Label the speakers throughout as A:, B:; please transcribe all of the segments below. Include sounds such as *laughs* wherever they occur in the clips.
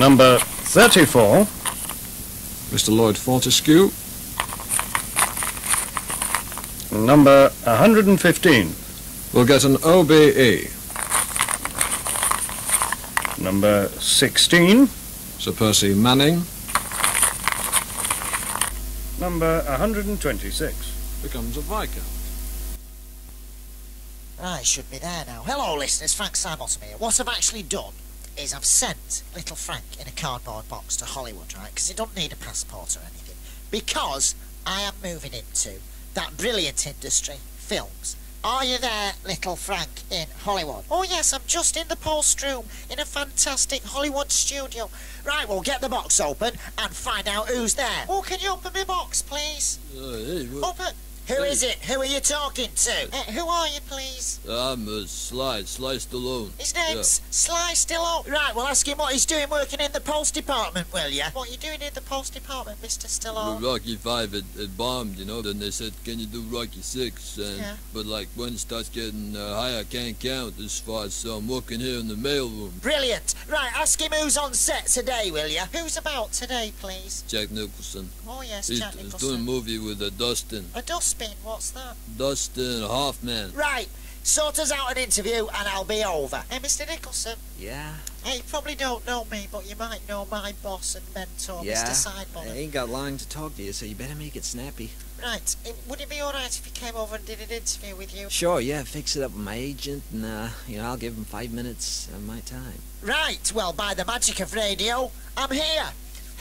A: Number 34.
B: Mr. Lloyd Fortescue.
A: Number 115.
B: Will get an OBE.
A: Number 16.
B: Sir Percy Manning.
A: Number 126.
B: Becomes a Viscount.
C: I should be there now. Hello, listeners. Frank Simon here. What have I've actually done is I've sent little Frank in a cardboard box to Hollywood, right? Because he don't need a passport or anything. Because I am moving into that brilliant industry, films. Are you there, little Frank, in Hollywood? Oh, yes, I'm just in the post room in a fantastic Hollywood studio. Right, we'll get the box open and find out who's there. Oh, can you open my box, please?
D: Uh, hey?
C: Open. Who is it? Who are you talking to? Uh, who are you, please?
D: I'm uh, Sly, Sly Stallone.
C: His name's Sly Stallone. Right, well, ask him what he's doing working in the post department, will ya? What are you doing in the post department, Mr.
D: Yeah.
C: Stallone?
D: Rocky Five had, it bombed, you know. Then they said, "Can you do Rocky Six? And
C: Yeah.
D: but like when it starts getting uh, high, I can't count as far as so I'm working here in the mailroom.
C: Brilliant. Right, ask him who's on set today, will ya? Who's about today, please?
D: Jack Nicholson.
C: Oh, yes,
D: He's,
C: Jack
D: he's
C: Nicholson.
D: doing a movie with uh, Dustin.
C: A what's that?
D: Dustin Hoffman.
C: Right, sort us out an interview and I'll be over. Hey, Mr. Nicholson.
E: Yeah,
C: Hey, you probably don't know me, but you might know my boss and mentor,
E: yeah.
C: Mr.
E: I
C: Sidebottom.
E: ain't got long to talk to you, so you better make it snappy.
C: Right, it, would it be alright if he came over and did an interview with you?
E: Sure, yeah, fix it up with my agent, and, uh, you know, I'll give him five minutes of my time.
C: Right, well, by the magic of radio, I'm here.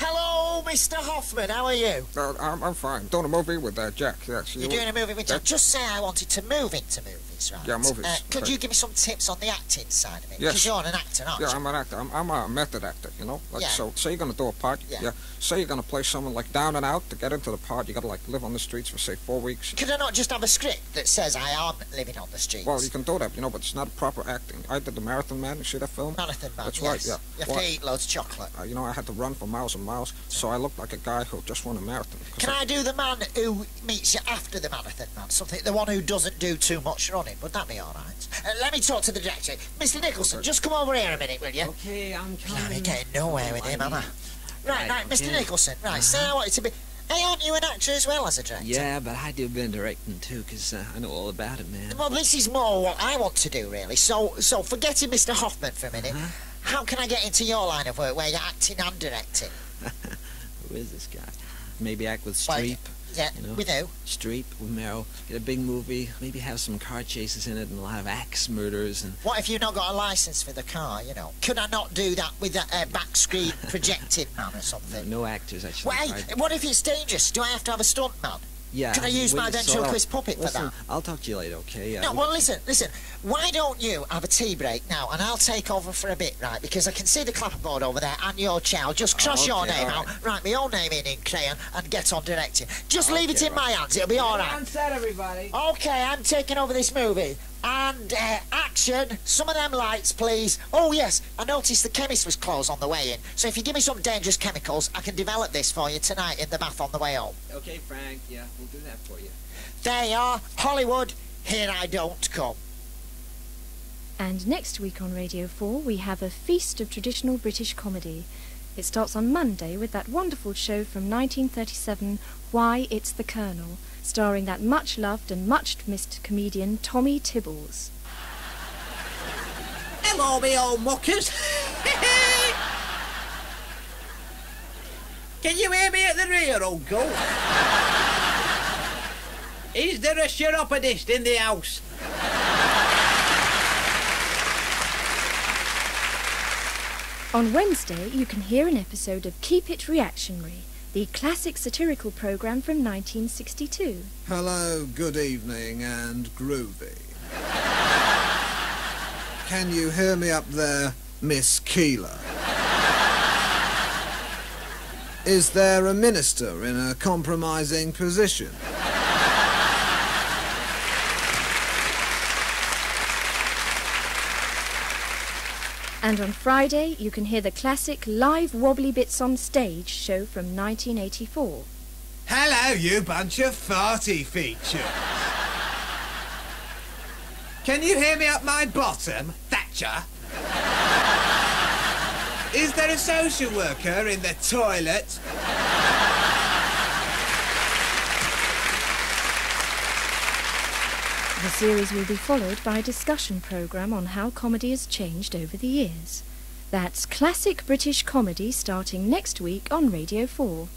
C: Hello, Mr. Hoffman, how are you?
F: Uh, I'm, I'm fine. Doing a movie with uh, Jack. Yes.
C: You're doing a movie with
F: Jack.
C: Just say I wanted to move into movies, right?
F: Yeah, movies,
C: Uh, could
F: right.
C: you give me some tips on the acting side of it?
F: Yes.
C: Because you're an actor, aren't
F: Yeah,
C: you?
F: I'm an actor. I'm, I'm a method actor, you know? Like,
C: Yeah.
F: so, say you're gonna do a part.
C: Yeah.
F: Say you're gonna play someone like down and out. To get into the part, you gotta, like, live on the streets for, say, four weeks.
C: Could I not just have a script that says I am living on the streets?
F: Well, you can do that, you know, but it's not proper acting. I did The Marathon Man. You see that film?
C: Marathon man,
F: That's
C: yes.
F: right, yeah.
C: You have
F: Well,
C: to eat loads of chocolate.
F: Uh, you know, I had to run for miles and miles, so I looked like a guy who just won a marathon.
C: Can I do the man who meets you after the marathon man? Something, the one who doesn't do too much running. Would that be all right? Uh, let me talk to the director. Mr. Nicholson, just come over here a minute, will you?
E: Okay, I'm
C: Blimey, getting nowhere with him, am I? Right,
E: Right,
C: right, Mr. Nicholson. Right, say I wanted to be. Hey, aren't you an actor as well as a director?
E: Yeah, but I do a bit of directing, too, 'cause uh, I know all about it, man.
C: Well, this is more what I want to do, really. So, so forgetting Mr. Hoffman for a minute.
E: Uh-huh.
C: How can I get into your line of work where you're acting and directing?
E: Who is this guy? Maybe act with Streep.
C: Yeah,
E: You know?
C: with who?
E: Streep with Meryl. Get a big movie. Maybe have some car chases in it and a lot of axe murders and.
C: What if you've not got a license for the car, you know? Could I not do that with a uh, back screen *laughs* projected man or something?
E: No actors, actually.
C: Well, what if it's dangerous? Do I have to have a stunt man?
E: Yeah.
C: Can I use my
E: can sort
C: ventriloquist
E: out-
C: puppet for
E: Listen,
C: that?
E: I'll talk to you later, okay? Yeah,
C: No, well, listen, listen. Why don't you have a tea break now, and I'll take over for a bit, right? Because I can see the clapperboard over there and your child. Just cross your
E: okay,
C: name
E: all
C: out, write my own name in in crayon, and get on directing. Just leave it
E: Okay,
C: in my hands. It'll be all right.
E: set, everybody.
C: Okay, I'm taking over this movie. And uh, action. Some of them lights, please. Oh yes, I noticed the chemist was closed on the way in. So if you give me some dangerous chemicals, I can develop this for you tonight in the bath on the way home.
E: Okay, Frank. Yeah, we'll do that for you.
C: There you are, Hollywood. Here I don't come.
G: And next week on Radio 4, we have a feast of traditional British comedy. It starts on Monday with that wonderful show from 1937, Why It's the Colonel, starring that much loved and much missed comedian Tommy Tibbles.
H: Hello, me old muckers. *laughs* Can you hear me at the rear, Uncle? Is there a chiropodist in the house?
G: On Wednesday, you can hear an episode of Keep It Reactionary, the classic satirical programme from 1962.
I: Hello, good evening, and groovy. Can you hear me up there, Miss Keeler? Is there a minister in a compromising position?
G: And on Friday, you can hear the classic live Wobbly Bits on Stage show from 1984.
J: Hello, you bunch of farty features. Can you hear me up my bottom, Thatcher? Is there a social worker in the toilet?
G: The series will be followed by a discussion programme on how comedy has changed over the years. That's classic British comedy starting next week on Radio 4.